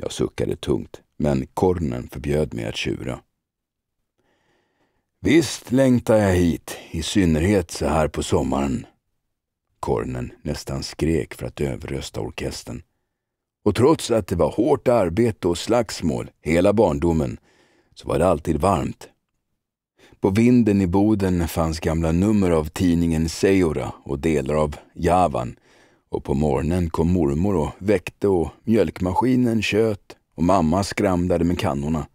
Jag suckade tungt, men kornen förbjöd mig att tjura. Visst längtar jag hit, i synnerhet så här på sommaren. Kornen nästan skrek för att överrösta orkestern. Och trots att det var hårt arbete och slagsmål hela barndomen så var det alltid varmt. På vinden i Boden fanns gamla nummer av tidningen Seura och delar av Javan och på morgonen kom mormor och väckte och mjölkmaskinen tjöt och mamma skramlade med kannorna.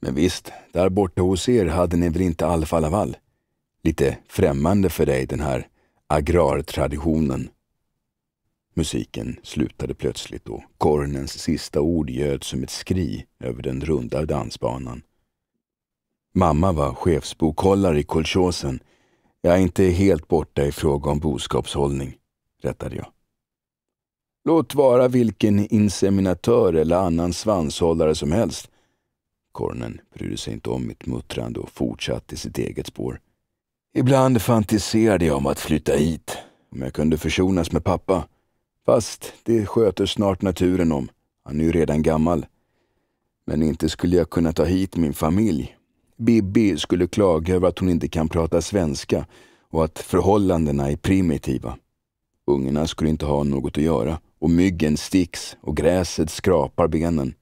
Men visst, där borta hos er hade ni väl inte Alfa Laval? Lite främmande för dig den här agrartraditionen. Musiken slutade plötsligt och kornens sista ord göd som ett skri över den runda dansbanan. Mamma var chefsbokhållare i kolchosen. Jag är inte helt borta i fråga om boskapshållning, rättade jag. Låt vara vilken inseminatör eller annan svanshållare som helst. Kornen brydde sig inte om mitt muttrande och fortsatte sitt eget spår. Ibland fantiserade jag om att flytta hit, om jag kunde försonas med pappa. Fast det sköter snart naturen om. Han är ju redan gammal. Men inte skulle jag kunna ta hit min familj. Bibi skulle klaga över att hon inte kan prata svenska och att förhållandena är primitiva. Ungarna skulle inte ha något att göra och myggen sticks och gräset skrapar benen.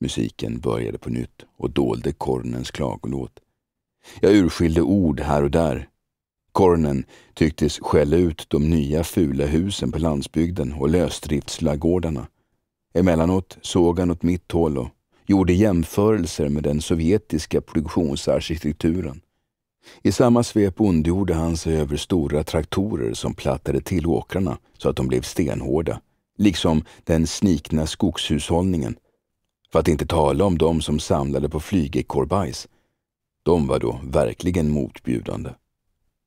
Musiken började på nytt och dolde kornens klagolåt. Jag urskilde ord här och där. Kornen tycktes skälla ut de nya fula husen på landsbygden och lösdriftslagårdarna. Emellanåt såg han åt mitt håll och gjorde jämförelser med den sovjetiska produktionsarkitekturen. I samma svep ondgjorde han sig över stora traktorer som plattade till åkrarna så att de blev stenhårda, liksom den snikna skogshushållningen. För att inte tala om de som samlade på flygekorbajs. De var då verkligen motbjudande.